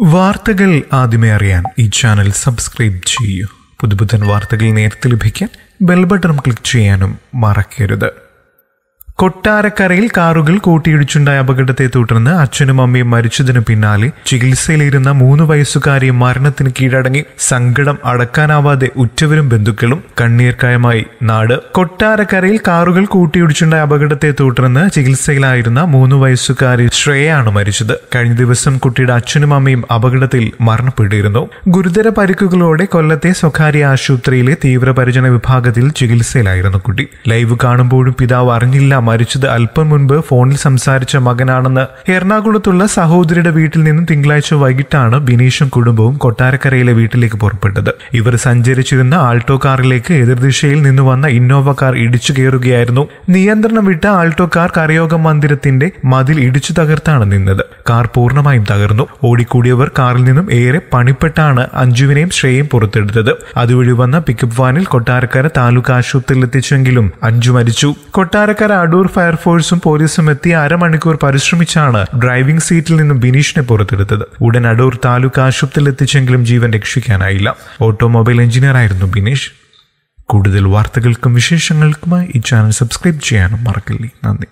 വാർത്തകൾ ആദ്യമേ അറിയാൻ ഈ ചാനൽ സബ്സ്ക്രൈബ് ചെയ്യൂ. പുതുപുത്തൻ വാർത്തകൾ നേരത്തെ ലഭിക്കാൻ ബെൽ ബട്ടൺ ക്ലിക്ക് ചെയ്യാനും മറക്കരുത്. കൊട്ടാരക്കരയിൽ കാറുകൾ കൂട്ടിയിടിച്ചുണ്ടായ അപകടത്തെ തുടർന്ന് അച്ഛനും അമ്മയും മരിച്ചതിനു പിന്നാലെ ചികിത്സയിലിരുന്ന മൂന്ന് വയസ്സുകാരി മരണത്തിന് കീഴടങ്ങി. സങ്കടം അടക്കാനാവാതെ ഉറ്റവരും ബന്ധുക്കളും കണ്ണീർക്കായമായി. നാട് കൊട്ടാരക്കരയിൽ കാറുകൾ കൂട്ടിയിടിച്ചുണ്ടായ അപകടത്തെ തുടർന്ന് ചികിത്സയിലായിരുന്ന മൂന്ന് വയസ്സുകാരി ശ്രേയാണ് മരിച്ചത്. കഴിഞ്ഞ ദിവസം കുട്ടിയുടെ അച്ഛനും അമ്മയും അപകടത്തിൽ മരണപ്പെട്ടിരുന്നു. ഗുരുതര പരിക്കുകളോടെ കൊല്ലത്തെ സ്വകാര്യ ആശുപത്രിയിലെ തീവ്രപരിചരണ വിഭാഗത്തിൽ ചികിത്സയിലായിരുന്നു കുട്ടി. ലൈവ് കാണുമ്പോഴും പിതാവ് അറിഞ്ഞില്ല മരിച്ചത് അല്പം മുൻപ് ഫോണിൽ സംസാരിച്ച മകനാണെന്ന് എറണാകുളത്തുള്ള സഹോദരിയുടെ വീട്ടിൽ നിന്നും തിങ്കളാഴ്ച വൈകിട്ടാണ് ബിനീഷും കുടുംബവും കൊട്ടാരക്കരയിലെ വീട്ടിലേക്ക് പുറപ്പെട്ടത്. ഇവർ സഞ്ചരിച്ചിരുന്ന ആൾട്ടോ കാറിലേക്ക് എതിർദിശയിൽ നിന്ന് വന്ന ഇന്നോവ കാർ ഇടിച്ചു കയറുകയായിരുന്നു. നിയന്ത്രണം വിട്ട ആൾട്ടോ കാർ കരയോഗ മന്ദിരത്തിന്റെ മതിൽ ഇടിച്ചു തകർത്താണ് നിന്നത്. കാർ പൂർണമായും തകർന്നു. ഓടിക്കൂടിയവർ കാറിൽ നിന്നും ഏറെ പണിപ്പെട്ടാണ് അഞ്ജുവിനെയും ശ്രേയയും പുറത്തെടുത്തത്. അതുവഴി വന്ന പിക്കപ്പ് വാനിൽ കൊട്ടാരക്കര താലൂക്ക് ആശുപത്രിയിൽ എത്തിച്ചെങ്കിലും അഞ്ജു മരിച്ചു. കൊട്ടാരക്കര അടൂർ ഫയർഫോഴ്സും പോലീസും എത്തി അരമണിക്കൂർ പരിശ്രമിച്ചാണ് ഡ്രൈവിംഗ് സീറ്റിൽ നിന്നും ബിനീഷിനെ പുറത്തെടുത്തത്. ഉടൻ അടൂർ താലൂക്ക് ആശുപത്രിയിൽ എത്തിച്ചെങ്കിലും ജീവൻ രക്ഷിക്കാനായില്ല. ഓട്ടോമൊബൈൽ എഞ്ചിനീയറായിരുന്നു ബിനീഷ്. കൂടുതൽ വാർത്തകൾക്കും വിശേഷങ്ങൾക്കുമായി ഈ ചാനൽ സബ്സ്ക്രൈബ് ചെയ്യാനും മറക്കില്ലേ. നന്ദി.